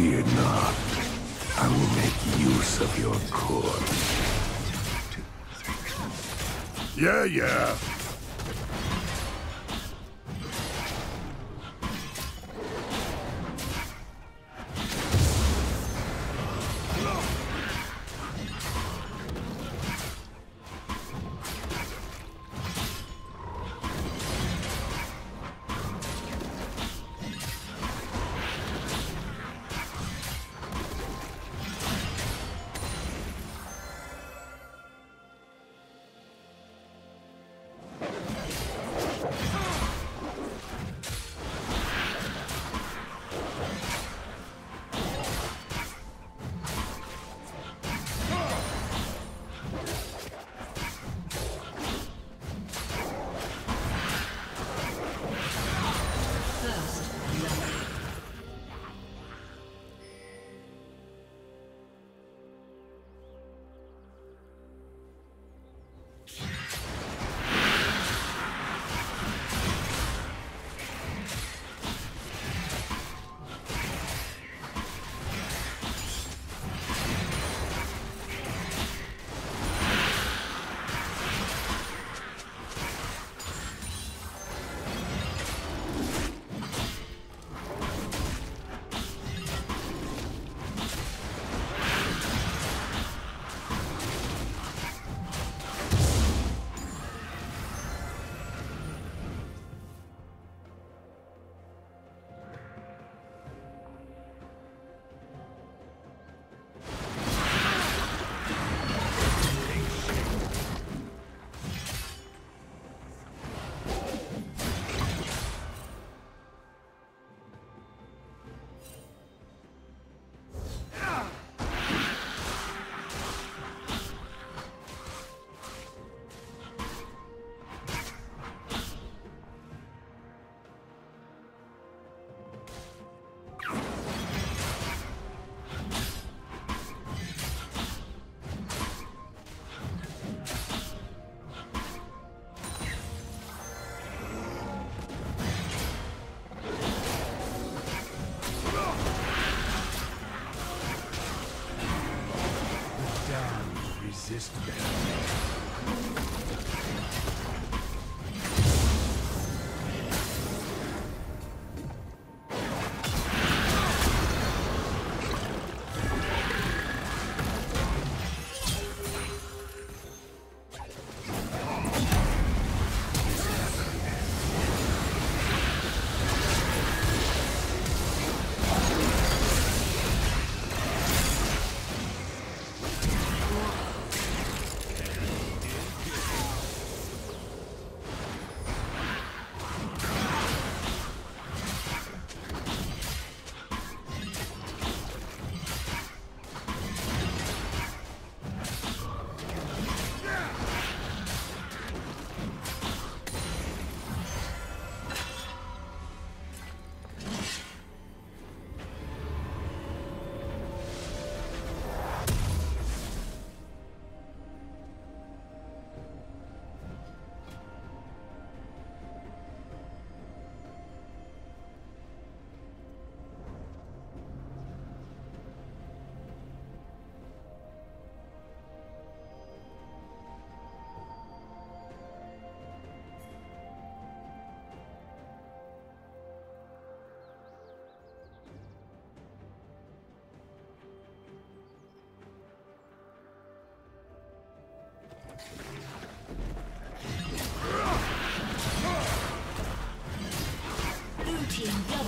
Fear not. I will make use of your corpse. Yeah, yeah.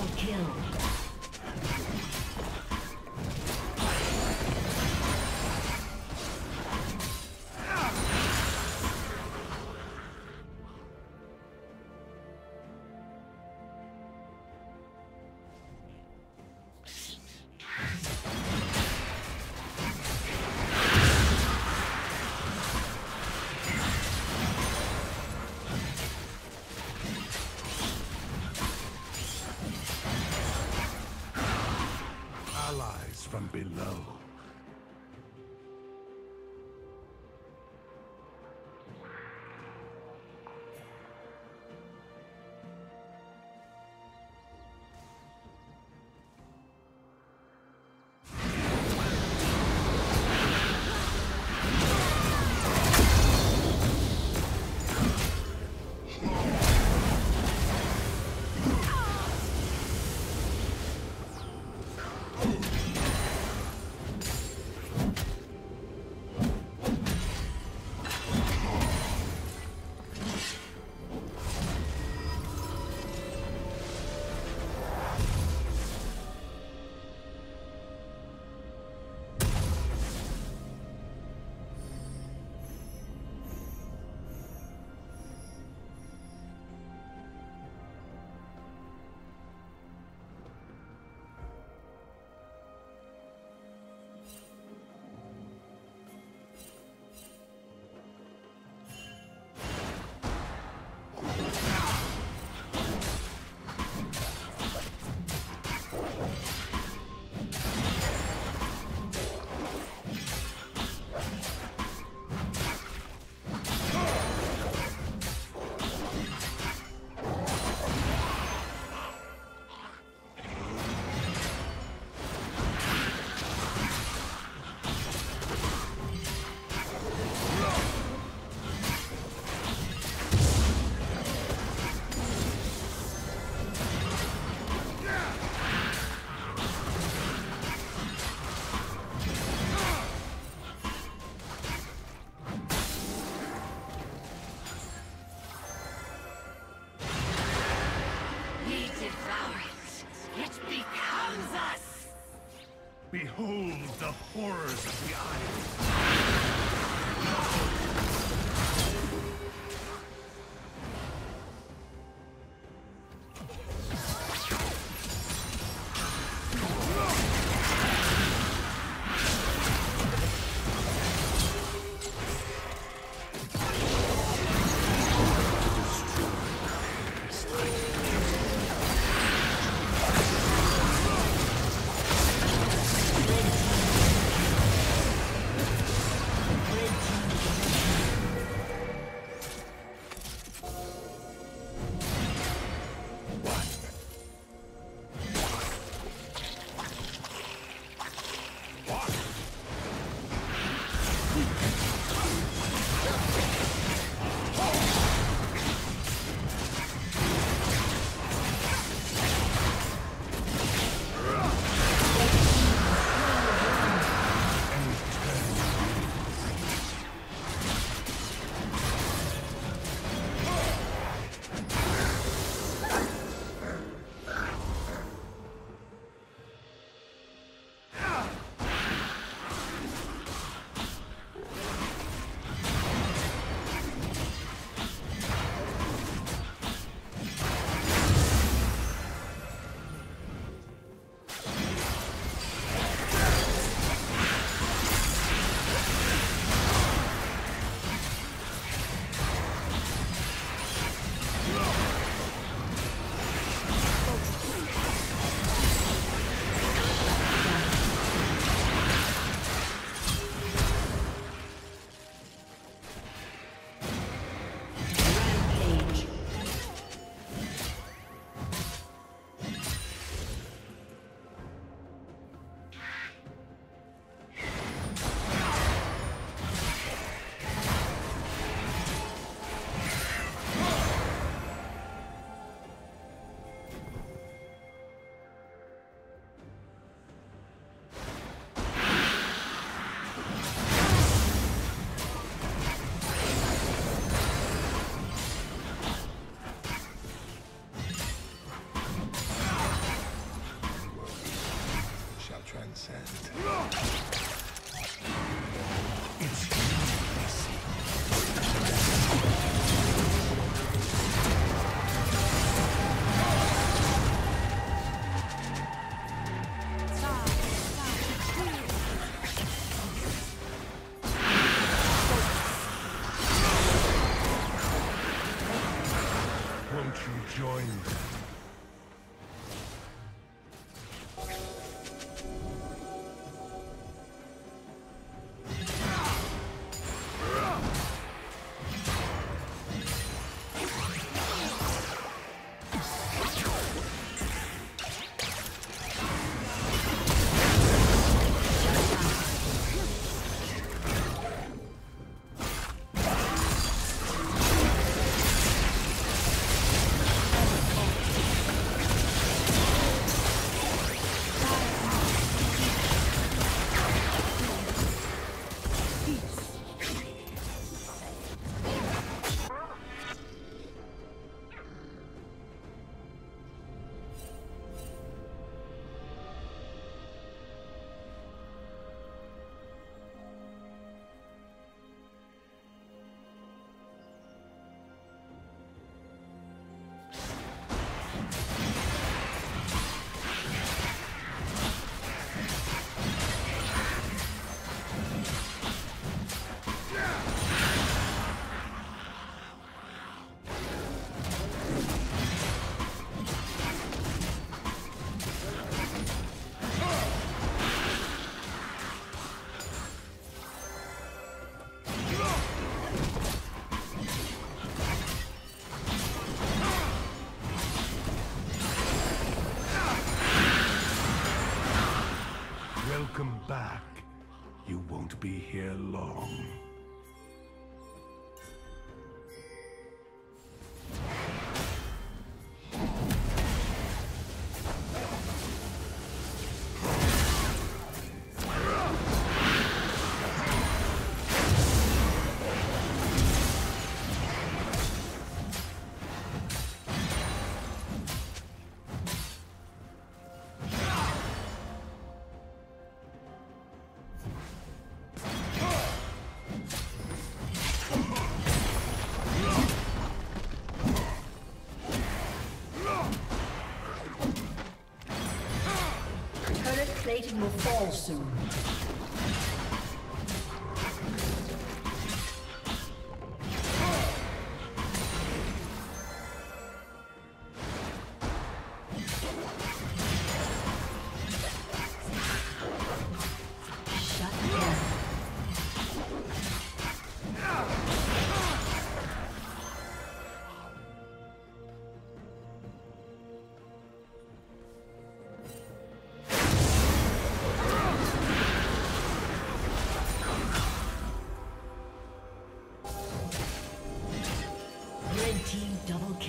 Double kill. Below. Behold the horrors of the Isle. Join won't be here long. Will fall soon.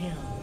kill.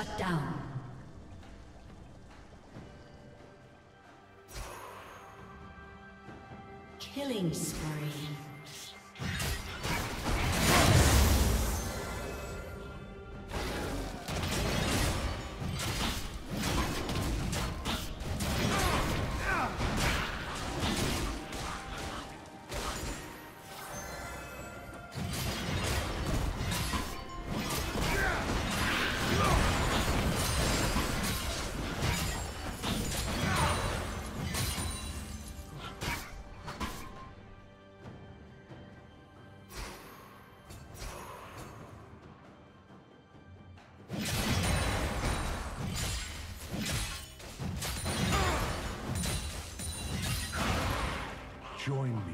Shut down. Join me,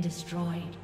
destroyed.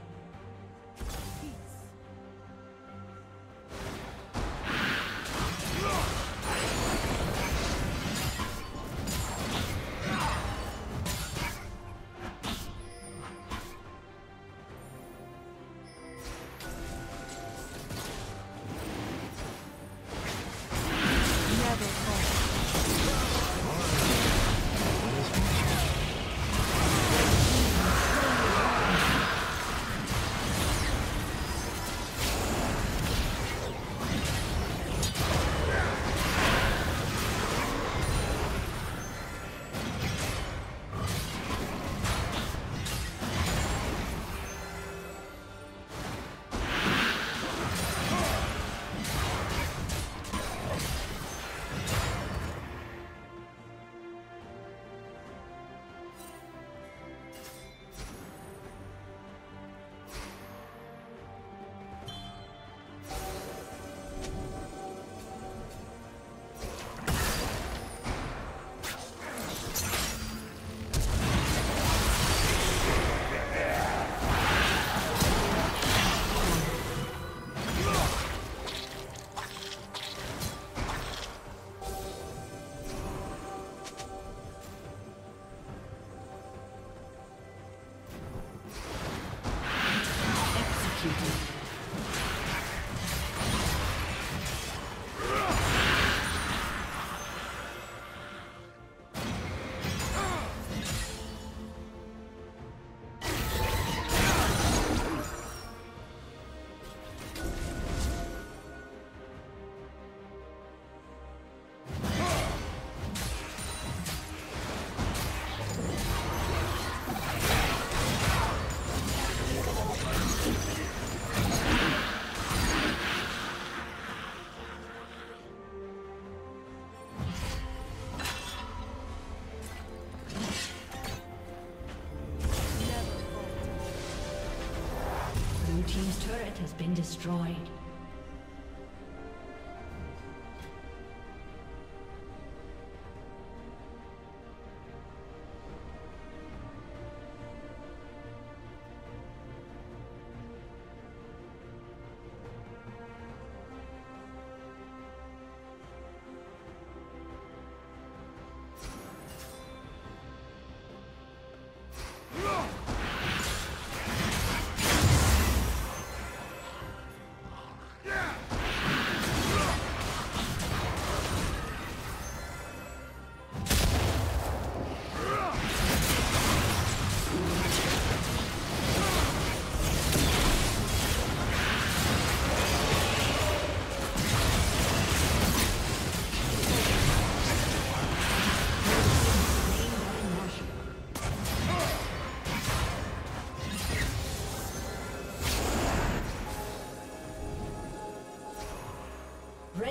Been destroyed.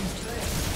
team's turret.